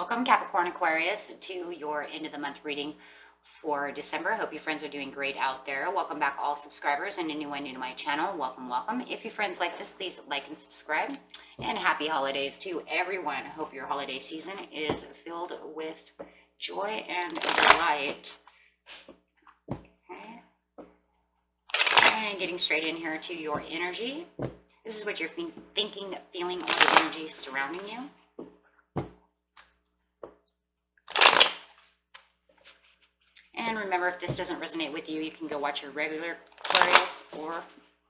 Welcome, Capricorn Aquarius, to your end of the month reading for December. Hope your friends are doing great out there. Welcome back, all subscribers, and anyone new to my channel. Welcome, welcome. If your friends like this, please like and subscribe. And happy holidays to everyone. Hope your holiday season is filled with joy and delight. Okay. And getting straight in here to your energy. This is what you're thinking, feeling, or the energy surrounding you. And remember, if this doesn't resonate with you, you can go watch your regular Aquarius or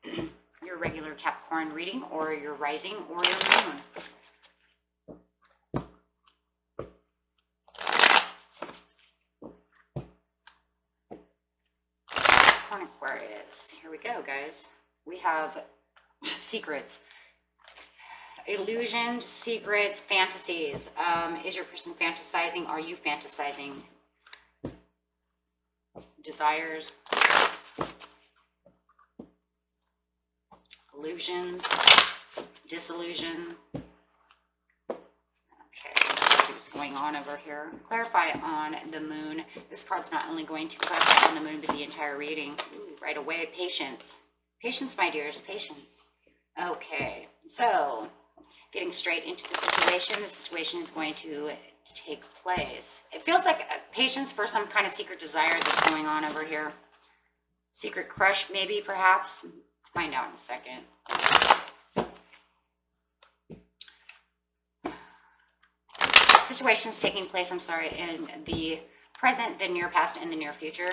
your regular Capricorn reading or your rising or your moon. Aquarius. Here we go, guys. We have secrets illusions, secrets, fantasies. Um, is your person fantasizing? Are you fantasizing? Desires, illusions, disillusion. Okay, see what's going on over here. Clarify on the moon. This card's not only going to clarify on the moon, but the entire reading. Ooh, right away, patience. Patience, my dears, patience. Okay, so getting straight into the situation. The situation is going to take place. It feels like uh, patience for some kind of secret desire that's going on over here. Secret crush, maybe, perhaps. Find out in a second. Situations taking place, I'm sorry, in the present, the near past, and the near future.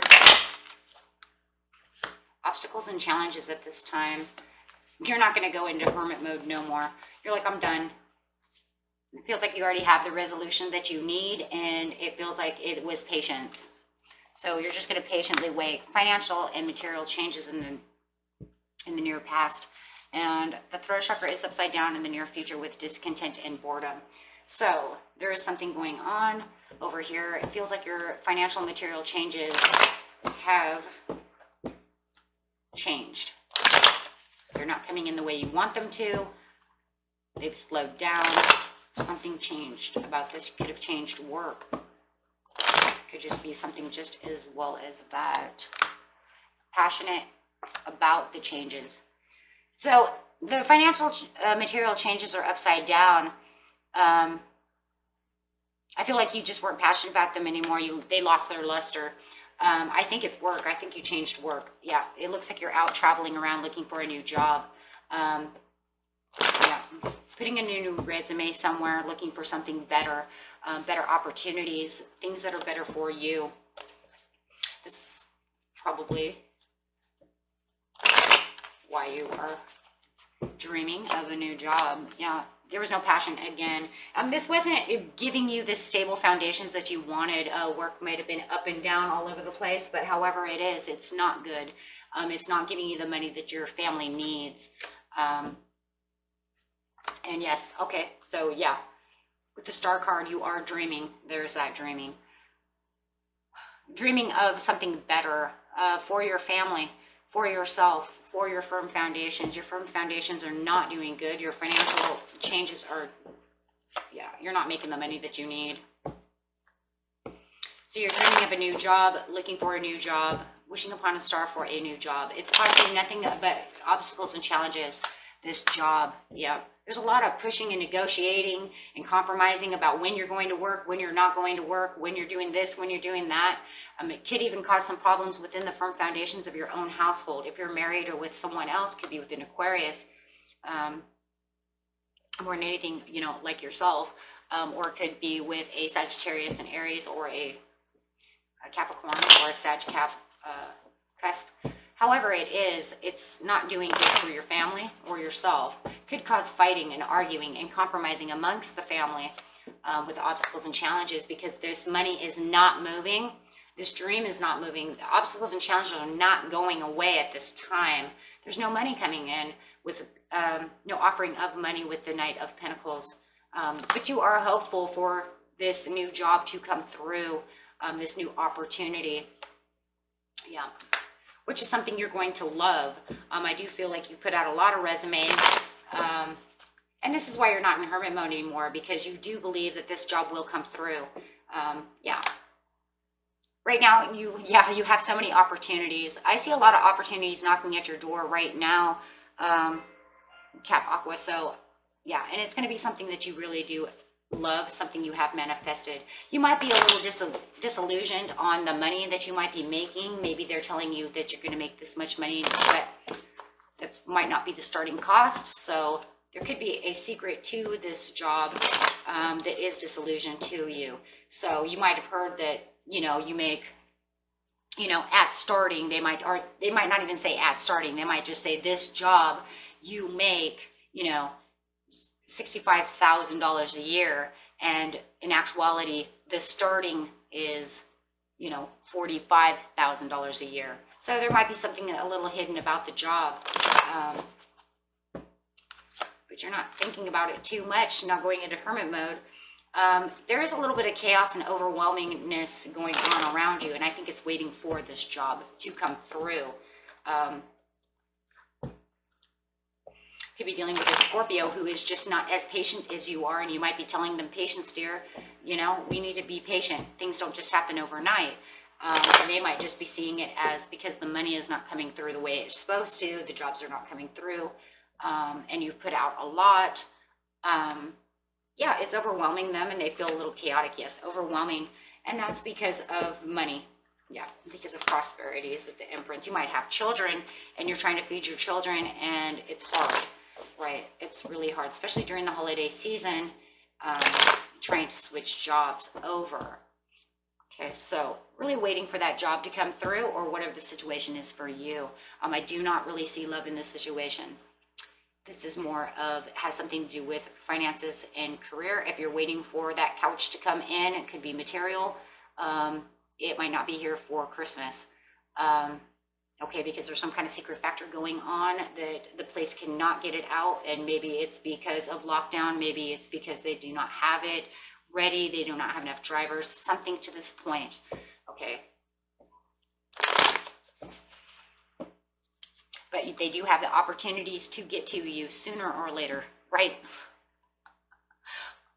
Obstacles and challenges at this time. You're not going to go into hermit mode no more. You're like, I'm done it feels like you already have the resolution that you need and it feels like it was patience. So you're just going to patiently wait. Financial and material changes in the in the near past. And the throat chakra is upside down in the near future with discontent and boredom. So there is something going on over here. It feels like your financial and material changes have changed. They're not coming in the way you want them to. They've slowed down something changed about this. Could have changed work. Could just be something just as well as that. Passionate about the changes. So the financial uh, material changes are upside down. Um, I feel like you just weren't passionate about them anymore. You they lost their luster. Um, I think it's work. I think you changed work. Yeah, it looks like you're out traveling around looking for a new job. Um, yeah putting a new resume somewhere, looking for something better, um, better opportunities, things that are better for you. This is probably why you are dreaming of a new job. Yeah, there was no passion again. Um, this wasn't giving you the stable foundations that you wanted. Uh, work might have been up and down all over the place, but however it is, it's not good. Um, it's not giving you the money that your family needs. Um, and yes, okay, so yeah, with the star card, you are dreaming. There's that dreaming. Dreaming of something better uh, for your family, for yourself, for your firm foundations. Your firm foundations are not doing good. Your financial changes are, yeah, you're not making the money that you need. So you're dreaming of a new job, looking for a new job, wishing upon a star for a new job. It's causing nothing but obstacles and challenges. This job, yeah there's a lot of pushing and negotiating and compromising about when you're going to work, when you're not going to work, when you're doing this, when you're doing that. Um, it could even cause some problems within the firm foundations of your own household. If you're married or with someone else, could be with an Aquarius, um, more than anything, you know, like yourself, um, or it could be with a Sagittarius and Aries or a, a Capricorn or a Sag Cap uh, cusp. However it is, it's not doing good for your family or yourself. Could cause fighting and arguing and compromising amongst the family um, with obstacles and challenges because this money is not moving. This dream is not moving. The obstacles and challenges are not going away at this time. There's no money coming in with um, no offering of money with the Knight of Pentacles. Um, but you are hopeful for this new job to come through, um, this new opportunity. Yeah which is something you're going to love. Um, I do feel like you put out a lot of resumes. Um, And this is why you're not in hermit mode anymore because you do believe that this job will come through. Um, yeah. Right now, you yeah you have so many opportunities. I see a lot of opportunities knocking at your door right now, um, Cap Aqua. So yeah, and it's going to be something that you really do love, something you have manifested. You might be a little dis- disillusioned on the money that you might be making. Maybe they're telling you that you're going to make this much money, but that might not be the starting cost. So there could be a secret to this job um, that is disillusioned to you. So you might have heard that you know you make you know at starting they might or they might not even say at starting they might just say this job you make you know $65,000 a year and in actuality the starting is you know $45,000 a year so there might be something a little hidden about the job um, but you're not thinking about it too much not going into hermit mode um, there is a little bit of chaos and overwhelmingness going on around you, and I think it's waiting for this job to come through. Um, could be dealing with a Scorpio who is just not as patient as you are, and you might be telling them, "Patience, dear. You know, we need to be patient. Things don't just happen overnight." Um, and they might just be seeing it as because the money is not coming through the way it's supposed to, the jobs are not coming through, um, and you've put out a lot. Um, yeah, it's overwhelming them and they feel a little chaotic. Yes, overwhelming. And that's because of money. Yeah, because of prosperities with the imprint. You might have children and you're trying to feed your children and it's hard, right? It's really hard, especially during the holiday season, um, trying to switch jobs over. Okay, so really waiting for that job to come through or whatever the situation is for you. Um, I do not really see love in this situation. This is more of, has something to do with finances and career. If you're waiting for that couch to come in, it could be material. Um, it might not be here for Christmas. Um, okay, because there's some kind of secret factor going on that the place cannot get it out. And maybe it's because of lockdown. Maybe it's because they do not have it ready. They do not have enough drivers, something to this point. Okay, but they do have the opportunities to get to you sooner or later, right?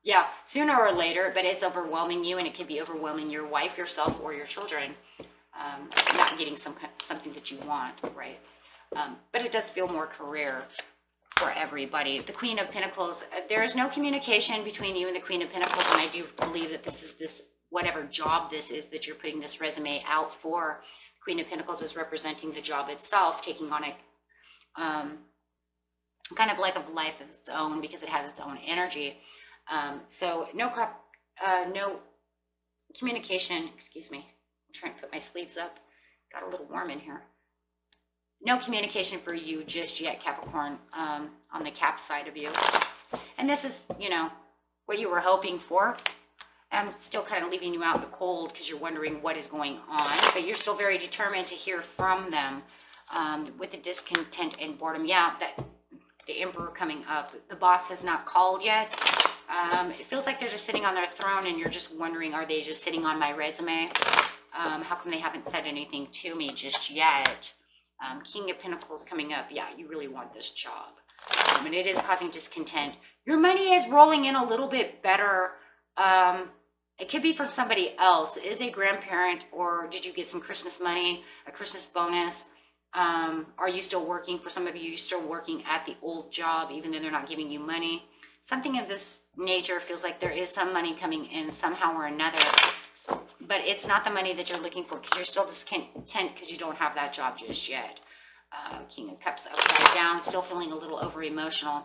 Yeah, sooner or later, but it's overwhelming you, and it could be overwhelming your wife, yourself, or your children. Um, not getting some something that you want, right? Um, but it does feel more career for everybody. The Queen of Pentacles, uh, there is no communication between you and the Queen of Pentacles, and I do believe that this is this whatever job this is that you're putting this resume out for. Queen of Pentacles is representing the job itself, taking on a um, kind of like a life of its own because it has its own energy. Um, so no uh, no communication. Excuse me. I'm trying to put my sleeves up. Got a little warm in here. No communication for you just yet, Capricorn, um, on the cap side of you. And this is, you know, what you were hoping for. I'm still kind of leaving you out in the cold because you're wondering what is going on, but you're still very determined to hear from them um, with the discontent and boredom. Yeah, that the emperor coming up. The boss has not called yet. Um, it feels like they're just sitting on their throne and you're just wondering, are they just sitting on my resume? Um, how come they haven't said anything to me just yet? Um, King of Pentacles coming up. Yeah, you really want this job. Um, and it is causing discontent. Your money is rolling in a little bit better. Um, it could be from somebody else. Is a grandparent or did you get some Christmas money, a Christmas bonus? Um, are you still working? For some of you, you're still working at the old job, even though they're not giving you money. Something of this nature feels like there is some money coming in somehow or another, but it's not the money that you're looking for because you're still discontent because you don't have that job just yet. Uh, King of Cups upside down, still feeling a little over emotional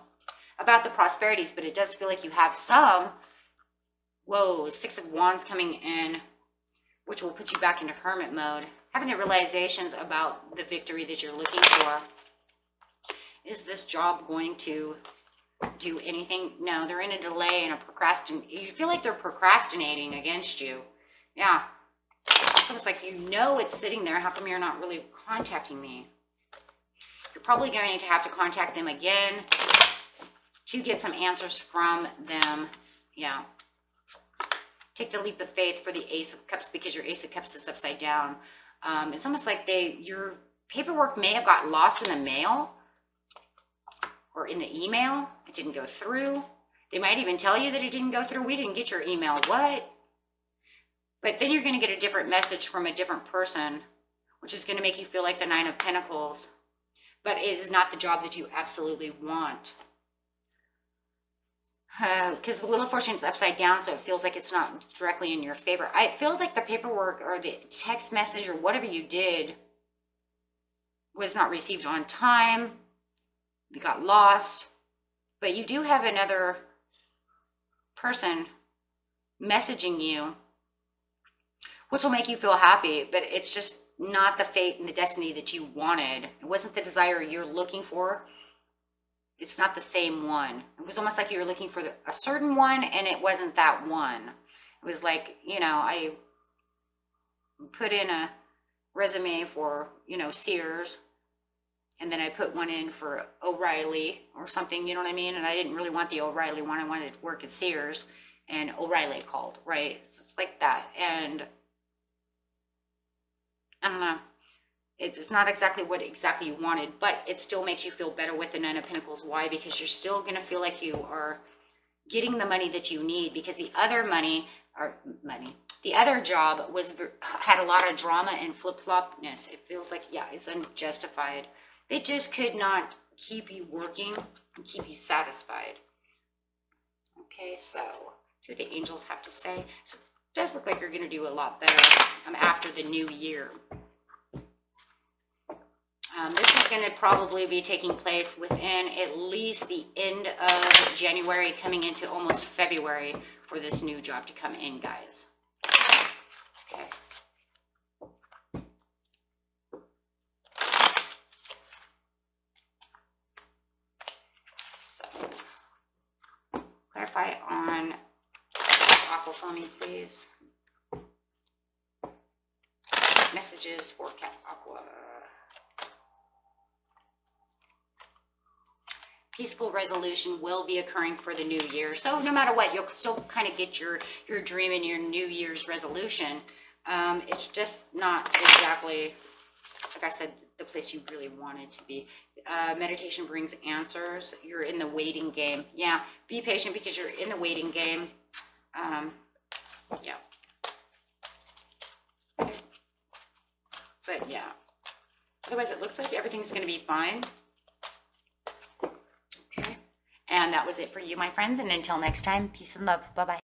about the prosperities, but it does feel like you have some. Whoa, Six of Wands coming in, which will put you back into hermit mode having the realizations about the victory that you're looking for. Is this job going to do anything? No, they're in a delay and a procrastin. You feel like they're procrastinating against you. Yeah. It's almost like you know it's sitting there. How come you're not really contacting me? You're probably going to have to contact them again to get some answers from them. Yeah. Take the leap of faith for the Ace of Cups because your Ace of Cups is upside down. Um, it's almost like they your paperwork may have got lost in the mail or in the email. It didn't go through. They might even tell you that it didn't go through. We didn't get your email. What? But then you're going to get a different message from a different person, which is going to make you feel like the Nine of Pentacles. But it is not the job that you absolutely want. Uh, because the Wheel of Fortune is upside down, so it feels like it's not directly in your favor. I, it feels like the paperwork or the text message or whatever you did was not received on time. You got lost. But you do have another person messaging you, which will make you feel happy, but it's just not the fate and the destiny that you wanted. It wasn't the desire you're looking for. It's not the same one. It was almost like you were looking for a certain one and it wasn't that one. It was like, you know, I put in a resume for, you know, Sears and then I put one in for O'Reilly or something, you know what I mean? And I didn't really want the O'Reilly one. I wanted to work at Sears and O'Reilly called, right? So it's like that. And Know. It's not exactly what exactly you wanted, but it still makes you feel better with the Nine of Pentacles. Why? Because you're still going to feel like you are getting the money that you need because the other money or money the other job was had a lot of drama and flip-flopness it feels like yeah it's unjustified they just could not keep you working and keep you satisfied okay so see what the angels have to say so it does look like you're going to do a lot better um, after the new year um, this is going to probably be taking place within at least the end of January, coming into almost February for this new job to come in, guys. Okay. So, clarify on Aqua please. Messages for Cap Aqua. Peaceful resolution will be occurring for the new year. So no matter what, you'll still kind of get your your dream and your New Year's resolution. Um, it's just not exactly, like I said, the place you really wanted to be. Uh, meditation brings answers. You're in the waiting game. Yeah, be patient because you're in the waiting game. Um, yeah. But yeah. Otherwise, it looks like everything's going to be fine. And that was it for you, my friends. And until next time, peace and love. Bye bye.